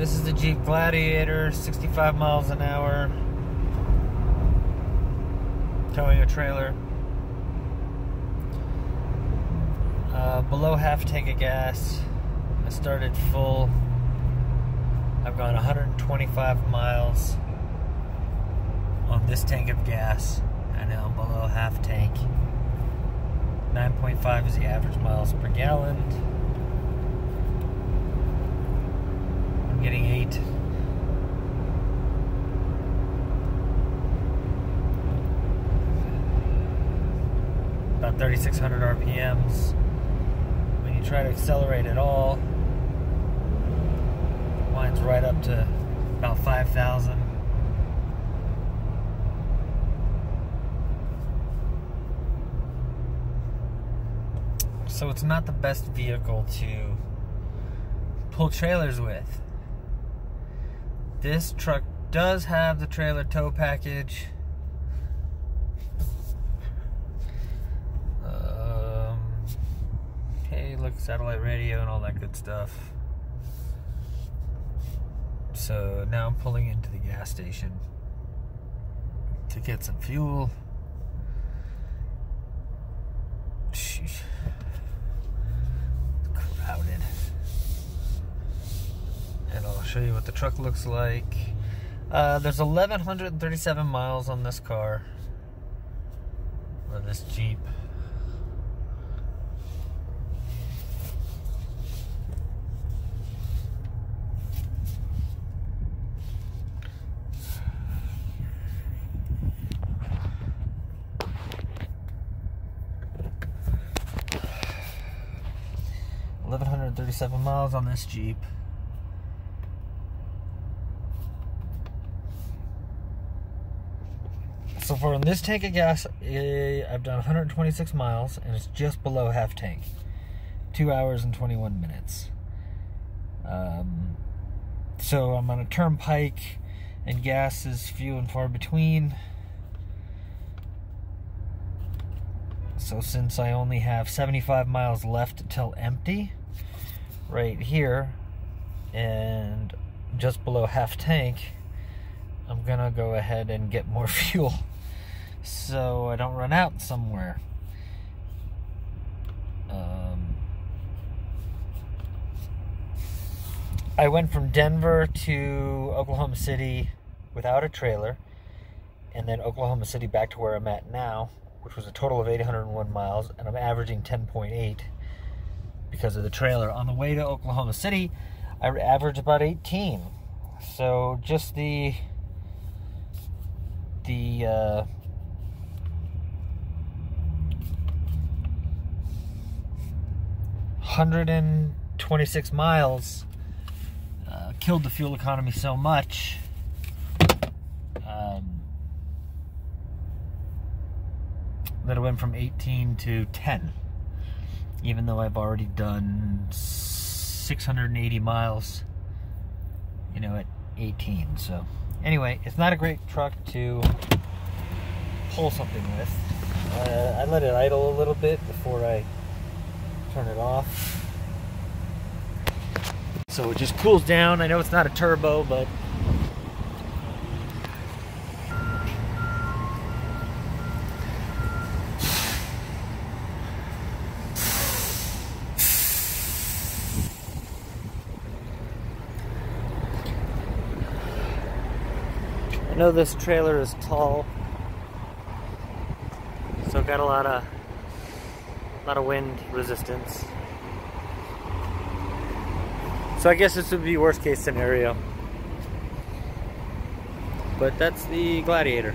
This is the Jeep Gladiator, 65 miles an hour, towing a trailer. Uh, below half tank of gas. I started full. I've gone 125 miles on this tank of gas. I now I'm below half tank. 9.5 is the average miles per gallon. Getting 8. About 3,600 RPMs. When you try to accelerate at all, mine's right up to about 5,000. So it's not the best vehicle to pull trailers with. This truck does have the trailer tow package. Um, hey, look, satellite radio and all that good stuff. So now I'm pulling into the gas station to get some fuel. Show you what the truck looks like. Uh, there's 1,137 miles on this car. Or this Jeep. Eleven hundred thirty-seven miles on this Jeep. So for this tank of gas, eh, I've done 126 miles, and it's just below half tank. Two hours and 21 minutes. Um, so I'm on a turnpike, and gas is few and far between. So since I only have 75 miles left till empty, right here, and just below half tank, I'm gonna go ahead and get more fuel so I don't run out somewhere. Um, I went from Denver to Oklahoma City without a trailer, and then Oklahoma City back to where I'm at now, which was a total of 801 miles, and I'm averaging 10.8 because of the trailer. On the way to Oklahoma City, I averaged about 18. So just the the uh, hundred and twenty-six miles uh, killed the fuel economy so much. Um, that it went from 18 to 10, even though I've already done 680 miles, you know, at 18. So, anyway, it's not a great truck to pull something with. Uh, I let it idle a little bit before I turn it off. So it just cools down. I know it's not a turbo, but I know this trailer is tall, so got a lot of lot of wind resistance. So I guess this would be worst case scenario. But that's the Gladiator.